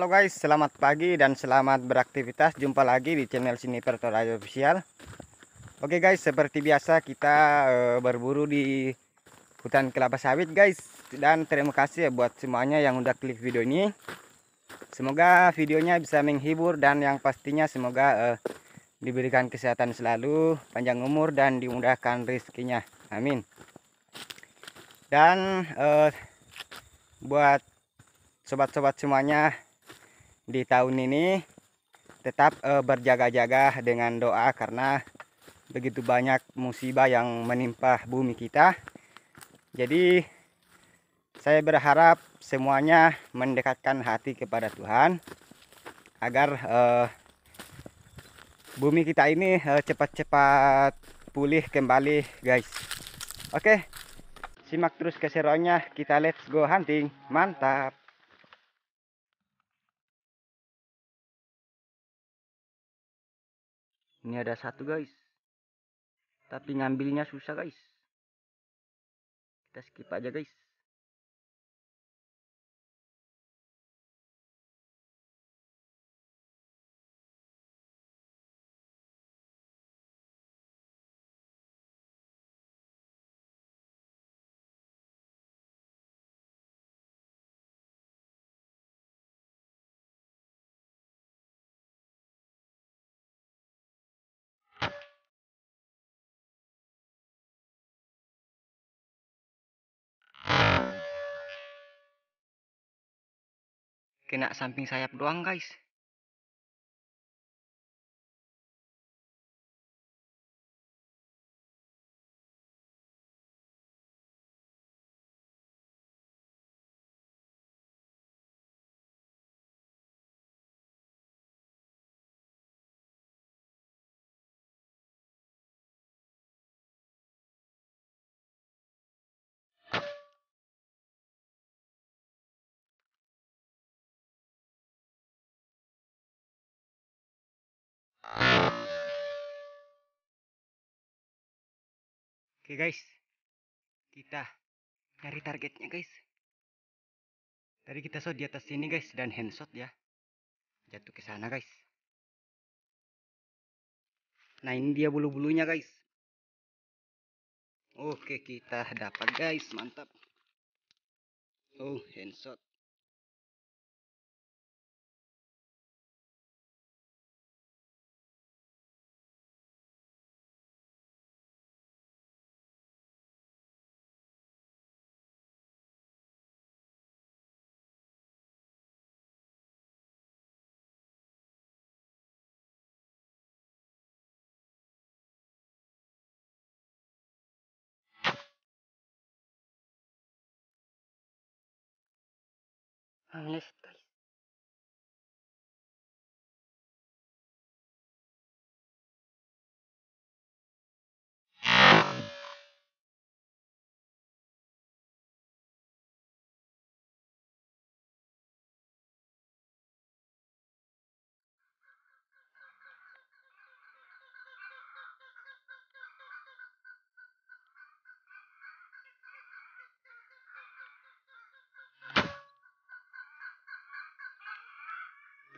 Halo guys, selamat pagi dan selamat beraktivitas. Jumpa lagi di channel Sniper Toraja Official. Oke guys, seperti biasa kita uh, berburu di hutan kelapa sawit guys. Dan terima kasih ya buat semuanya yang udah klik video ini. Semoga videonya bisa menghibur dan yang pastinya semoga uh, diberikan kesehatan selalu, panjang umur dan dimudahkan rezekinya. Amin. Dan uh, buat sobat-sobat semuanya di tahun ini tetap uh, berjaga-jaga dengan doa karena begitu banyak musibah yang menimpa bumi kita. Jadi saya berharap semuanya mendekatkan hati kepada Tuhan agar uh, bumi kita ini cepat-cepat uh, pulih kembali guys. Oke, simak terus keseruannya. Kita let's go hunting. Mantap. Ini ada satu guys. Tapi ngambilnya susah guys. Kita skip aja guys. Kena samping sayap doang guys Oke guys, kita cari targetnya guys. Tadi kita shot di atas sini guys dan handshot ya. Jatuh ke sana guys. Nah ini dia bulu-bulunya guys. Oke kita dapat guys, mantap. Oh handshot. Hún lyftist.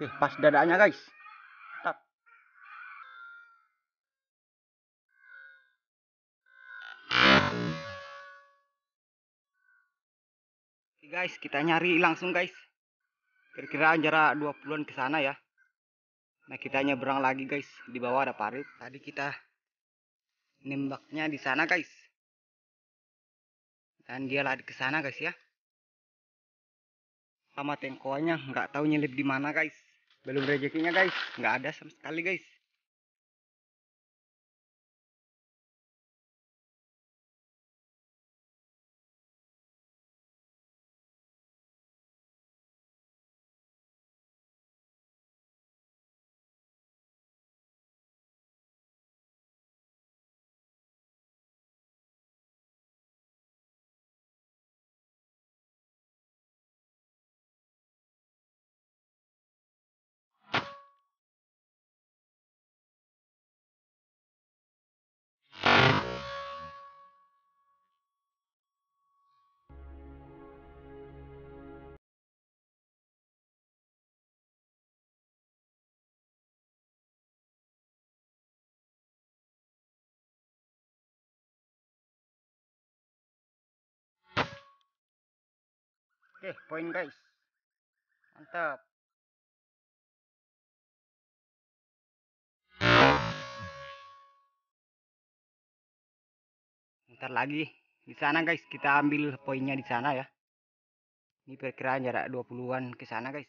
Oke, pas dadanya guys. Tap. Oke guys, kita nyari langsung guys. Kira-kira jarak 20-an ke sana ya. Nah, kita nyebrang lagi guys. Di bawah ada parit. Tadi kita nembaknya di sana guys. Dan dia lari ke sana guys ya sama tengkoanya nggak tahu nyelip di mana guys belum rezekinya guys. Nggak ada sama sekali guys oke poin guys. Mantap. Ntar lagi. Di sana guys kita ambil poinnya di sana ya. Ini perkiraan jarak 20-an ke sana guys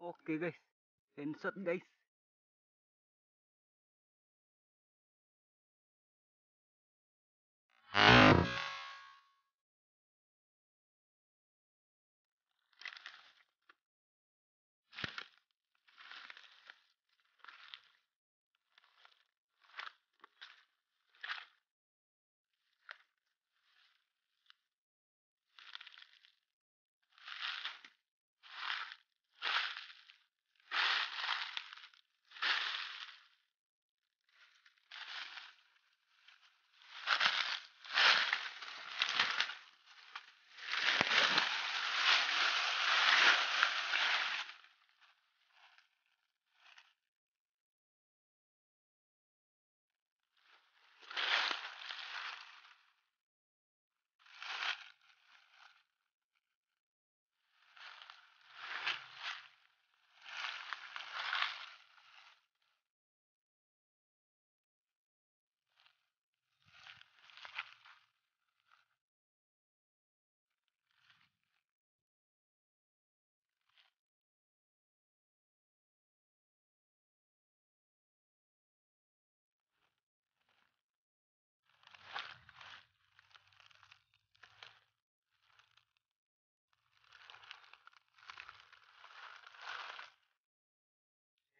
Oke guys, handshot guys.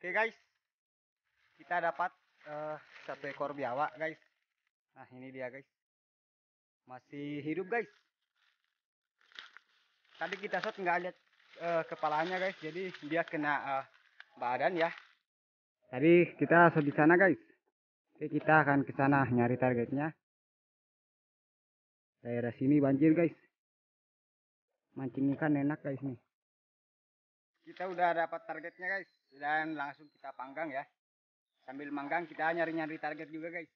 Oke guys, kita dapat uh, satu ekor biawak guys. Nah ini dia guys, masih hidup guys. Tadi kita shot nggak lihat uh, kepalanya guys, jadi dia kena uh, badan ya. Tadi kita shot di sana guys. Oke kita akan ke sana nyari targetnya. Daerah sini banjir guys. Mancing ikan enak guys nih kita udah dapat targetnya guys dan langsung kita panggang ya. Sambil manggang kita nyari-nyari target juga guys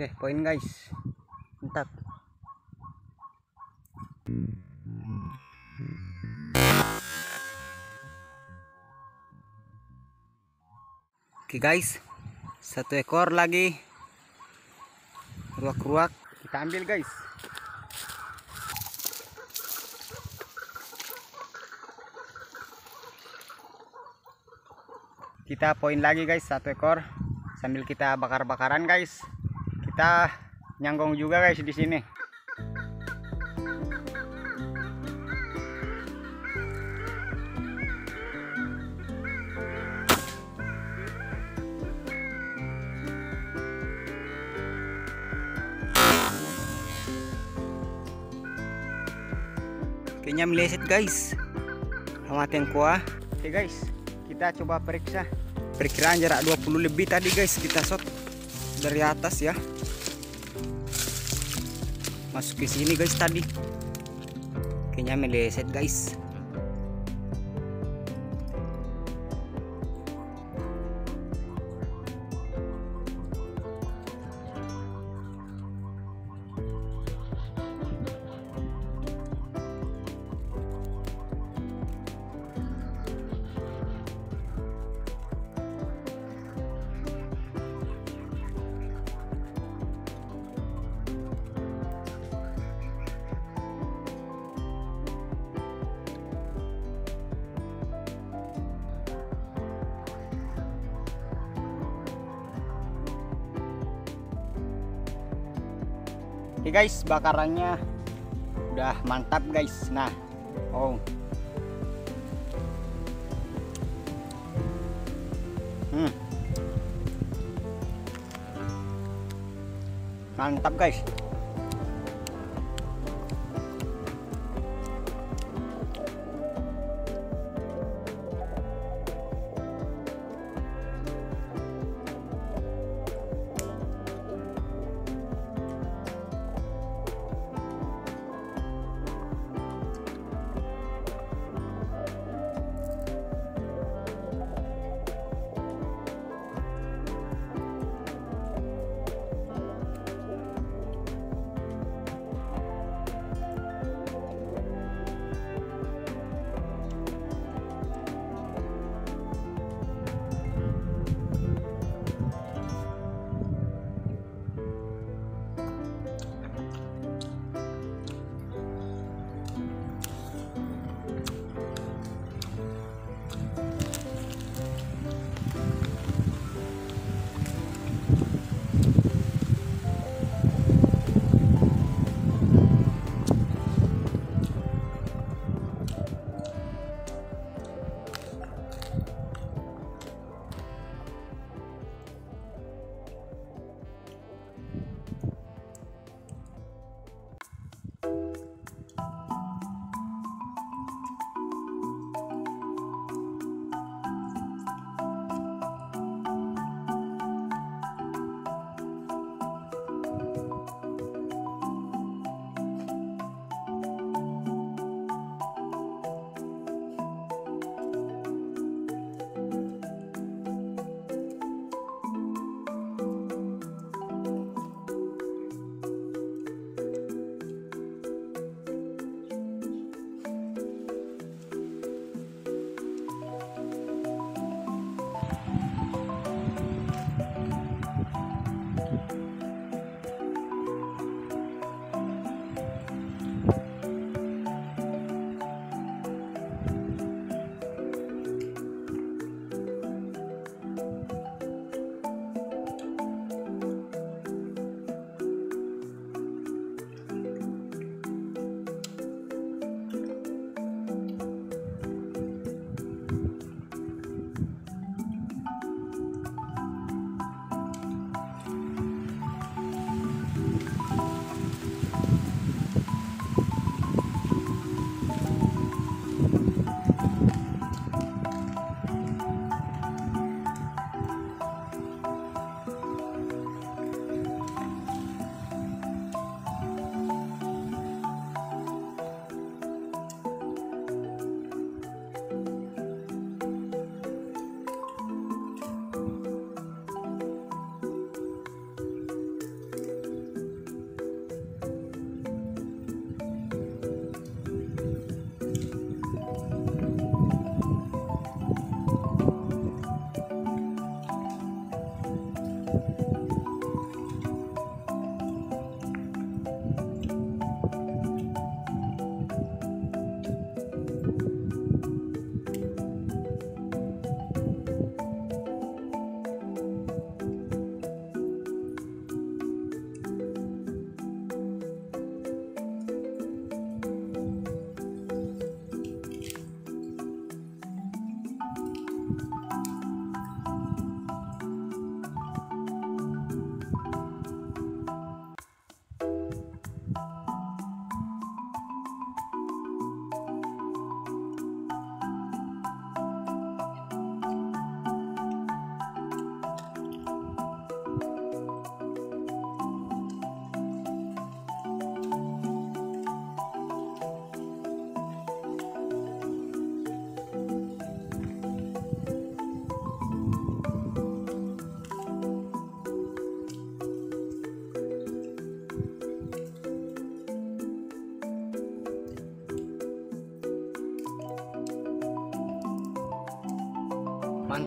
oke poin guys. Mantap. Oke guys. Satu ekor lagi. Ruak-ruak. Kita ambil guys. Kita poin lagi guys. Satu ekor. Sambil kita bakar-bakaran guys kita nyanggong juga guys di sini. Kayaknya meleset guys. Amat yang kuah. Oke guys kita coba periksa. Perkiraan jarak 20 lebih tadi guys kita shot dari atas ya masuk ke sini guys tadi. Kayaknya meleset guys Oke guys, bakarannya udah mantap guys. Nah, oh. Hmm. Mantap guys.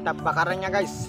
Mantap bakarannya guys.